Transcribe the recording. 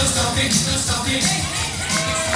no stopping, no stopping.